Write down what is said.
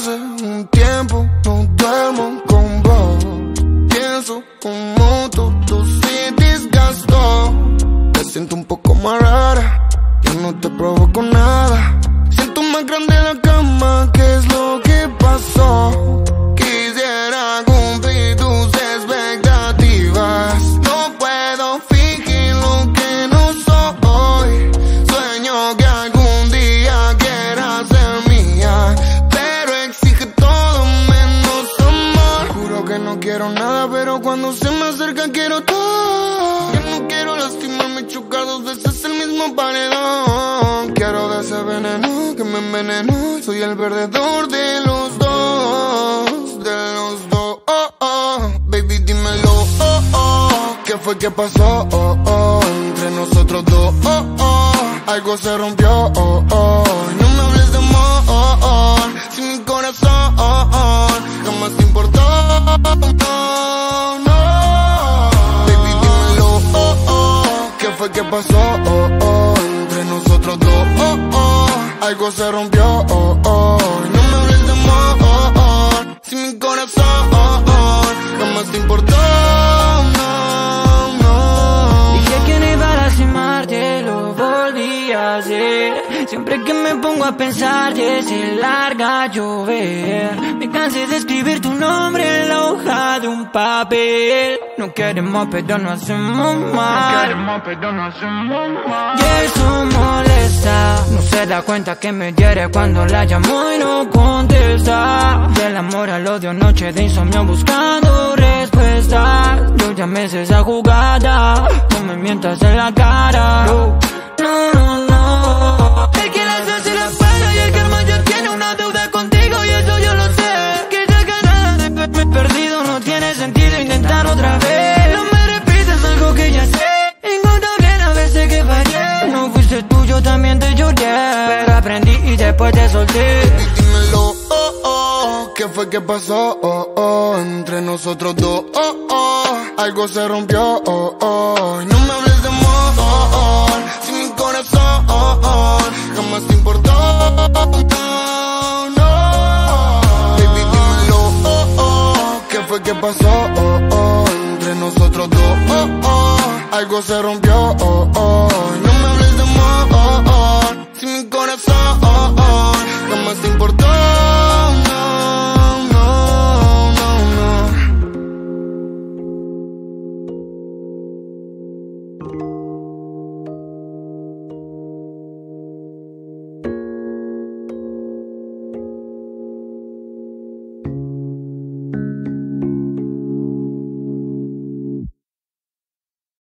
hace un tiempo no duermo. Quiero nada, pero cuando se me acerca quiero todo. Yo no quiero lastimarme, chocar dos veces el mismo paredón. Quiero de ese veneno que me envenenó. Soy el perdedor de los dos, de los dos. Oh, oh. Baby, dímelo, oh, oh. ¿Qué fue que pasó? Oh, oh. Entre nosotros dos, oh, oh. Algo se rompió, oh, oh. No me hables de amor, si mi corazón jamás te importó, fue que pasó? Oh, oh. Entre nosotros dos, oh, oh. Algo se rompió, oh, oh. No me hables de amor, si mi corazón jamás te importó. Dije que no iba a lastimarte, lo volví a hacer. Siempre que me pongo a pensar, se larga llover. Me cansé de escribir tu nombre en la hoja de un papel. No queremos, pero no hacemos mal. Y eso molesta. No se da cuenta que me hiere cuando la llamo y no contesta. Del amor al odio, noche de insomnio buscando respuesta. Yo ya me sé esa jugada. No me mientas en la cara. No, no, después dímelo, oh, oh. ¿Qué fue que pasó? Oh, oh. Entre nosotros dos, oh, oh. Algo se rompió, oh, oh. No me hables de amor, oh, oh. Si mi corazón jamás te importó, no, no. Baby, dímelo, oh, oh. ¿Qué fue que pasó? Oh, oh. Entre nosotros dos, oh, oh. Algo se rompió, oh, oh.